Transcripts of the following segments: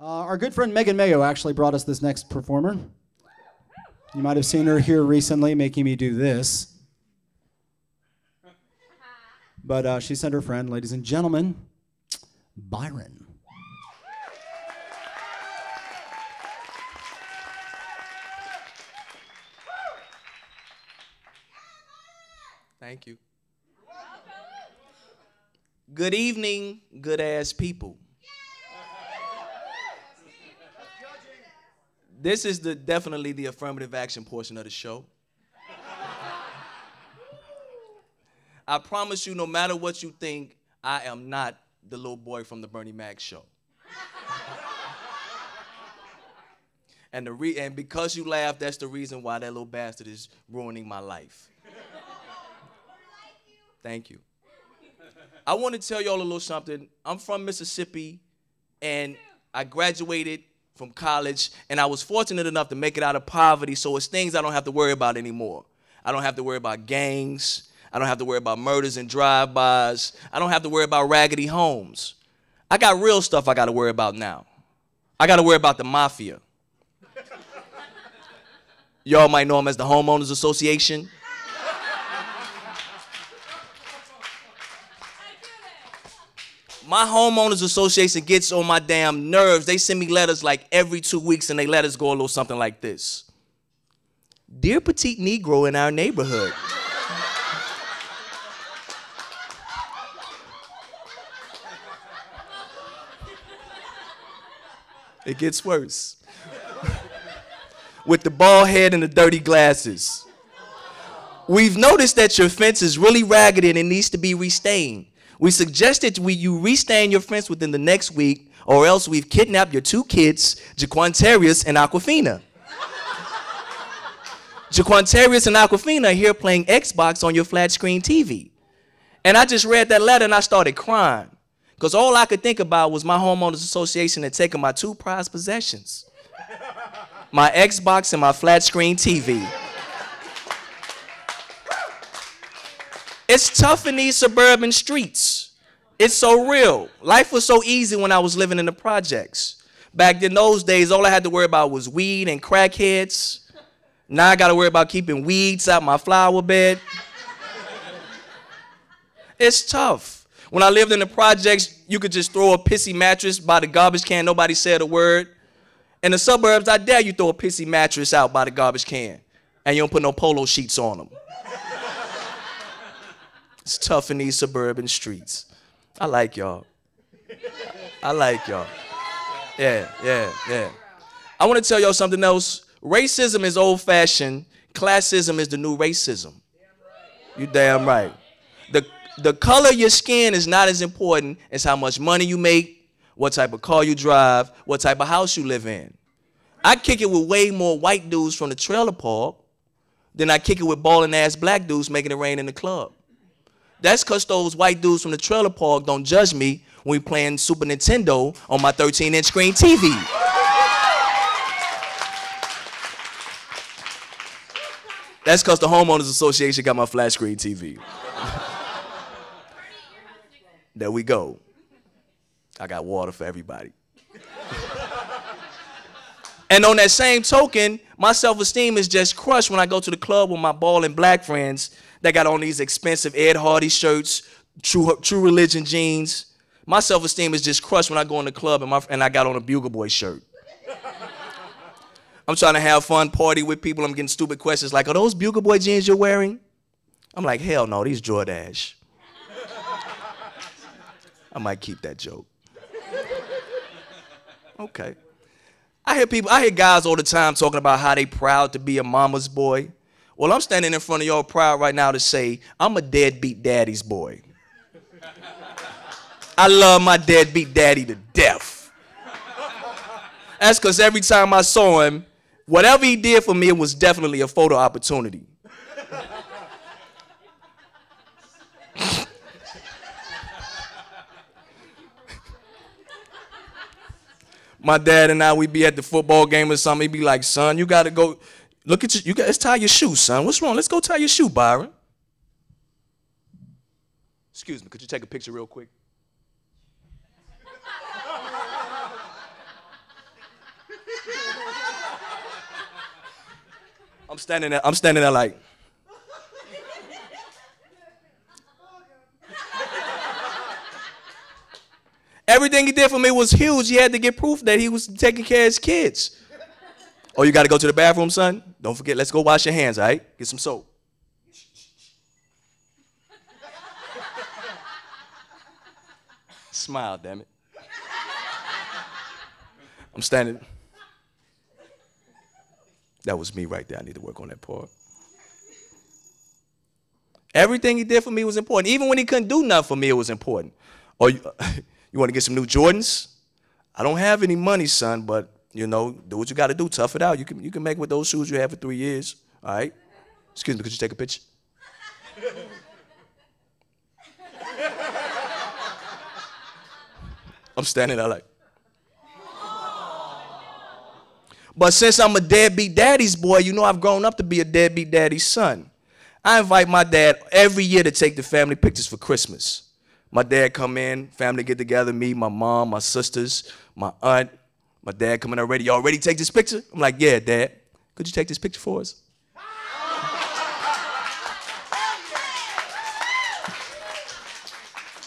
Uh, our good friend Megan Mayo actually brought us this next performer. You might have seen her here recently making me do this. But uh, she sent her friend, ladies and gentlemen, Byron. Thank you. Good evening, good ass people. This is the definitely the affirmative action portion of the show. I promise you, no matter what you think, I am not the little boy from the Bernie Mac show. and the re- and because you laugh, that's the reason why that little bastard is ruining my life. Thank you. I want to tell y'all a little something. I'm from Mississippi, and I graduated from college, and I was fortunate enough to make it out of poverty, so it's things I don't have to worry about anymore. I don't have to worry about gangs. I don't have to worry about murders and drive-bys. I don't have to worry about raggedy homes. I got real stuff I got to worry about now. I got to worry about the mafia. Y'all might know them as the Homeowners Association. My homeowners association gets on my damn nerves. They send me letters like every two weeks, and they letters go a little something like this Dear petite Negro in our neighborhood. it gets worse. With the bald head and the dirty glasses. We've noticed that your fence is really ragged and it needs to be restained. We suggested we, you restain your fence within the next week, or else we've kidnapped your two kids, Jaquantarius and Aquafina. Jaquantarius and Aquafina are here playing Xbox on your flat screen TV. And I just read that letter and I started crying. Because all I could think about was my homeowners association had taken my two prized possessions my Xbox and my flat screen TV. It's tough in these suburban streets. It's so real. Life was so easy when I was living in the projects. Back in those days, all I had to worry about was weed and crackheads. Now I got to worry about keeping weeds out my flower bed. it's tough. When I lived in the projects, you could just throw a pissy mattress by the garbage can, nobody said a word. In the suburbs, I dare you throw a pissy mattress out by the garbage can, and you don't put no polo sheets on them. It's tough in these suburban streets. I like y'all. I like y'all. Yeah, yeah, yeah. I want to tell y'all something else. Racism is old fashioned, classism is the new racism. You damn right. The, the color of your skin is not as important as how much money you make, what type of car you drive, what type of house you live in. I kick it with way more white dudes from the trailer park than I kick it with balling ass black dudes making it rain in the club. That's because those white dudes from the trailer park don't judge me when we playing Super Nintendo on my 13 inch screen TV. That's because the Homeowners Association got my flat screen TV. there we go. I got water for everybody. and on that same token, my self esteem is just crushed when I go to the club with my ball and black friends that got on these expensive Ed Hardy shirts, True, True Religion jeans. My self esteem is just crushed when I go in the club and, my, and I got on a Bugle Boy shirt. I'm trying to have fun, party with people. I'm getting stupid questions like, Are those Bugle Boy jeans you're wearing? I'm like, Hell no, these Jordache. I might keep that joke. Okay. I hear people, I hear guys all the time talking about how they proud to be a mama's boy. Well, I'm standing in front of y'all proud right now to say I'm a deadbeat daddy's boy. I love my deadbeat daddy to death. That's because every time I saw him, whatever he did for me, it was definitely a photo opportunity. my dad and I, we'd be at the football game or something. He'd be like, son, you gotta go. Look at you. You. Let's tie your shoe, son. What's wrong? Let's go tie your shoe, Byron. Excuse me. Could you take a picture real quick? I'm standing there. I'm standing there like. Everything he did for me was huge. He had to get proof that he was taking care of his kids. Oh, you got to go to the bathroom, son? Don't forget, let's go wash your hands, all right? Get some soap. Smile, damn it. I'm standing. That was me right there. I need to work on that part. Everything he did for me was important. Even when he couldn't do nothing for me, it was important. Or you, you want to get some new Jordans? I don't have any money, son, but you know, do what you got to do. Tough it out. You can you can make with those shoes you have for three years. All right. Excuse me. Could you take a picture? I'm standing there like. But since I'm a deadbeat daddy's boy, you know I've grown up to be a deadbeat daddy's son. I invite my dad every year to take the family pictures for Christmas. My dad come in, family get together, me, my mom, my sisters, my aunt, my dad coming already. Y'all ready take this picture? I'm like, yeah, dad. Could you take this picture for us?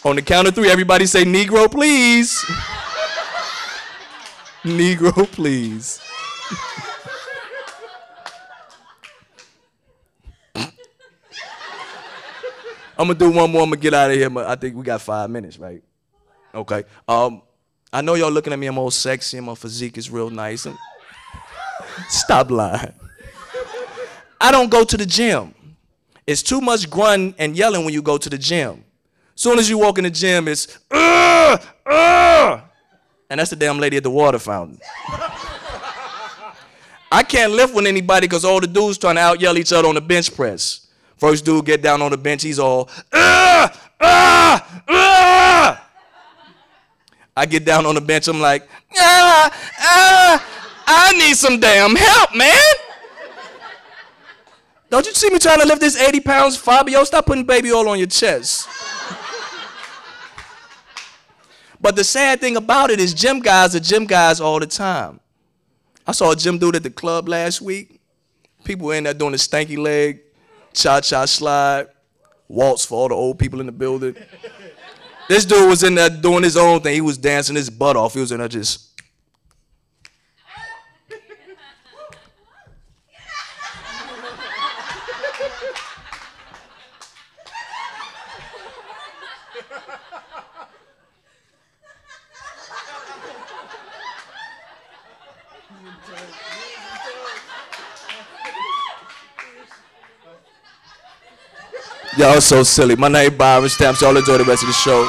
On the count of three, everybody say Negro, please. Negro, please. I'm gonna do one more. I'm gonna get out of here. But I think we got five minutes, right? Okay. Um, I know y'all looking at me. I'm all sexy. My physique is real nice. And Stop lying. I don't go to the gym. It's too much grunting and yelling when you go to the gym. Soon as you walk in the gym, it's uh, uh, and that's the damn lady at the water fountain. I can't lift with anybody because all the dudes trying to out yell each other on the bench press. First dude get down on the bench, he's all, uh, uh, uh. I get down on the bench, I'm like, ah, ah, I need some damn help, man. Don't you see me trying to lift this 80 pounds, Fabio? Stop putting baby oil on your chest. but the sad thing about it is gym guys are gym guys all the time. I saw a gym dude at the club last week. People in there doing the stanky leg, cha-cha slide, waltz for all the old people in the building. This dude was in there doing his own thing. He was dancing his butt off. He was in there just. Y'all so silly. My name Byron Stamps. Y'all enjoy the rest of the show.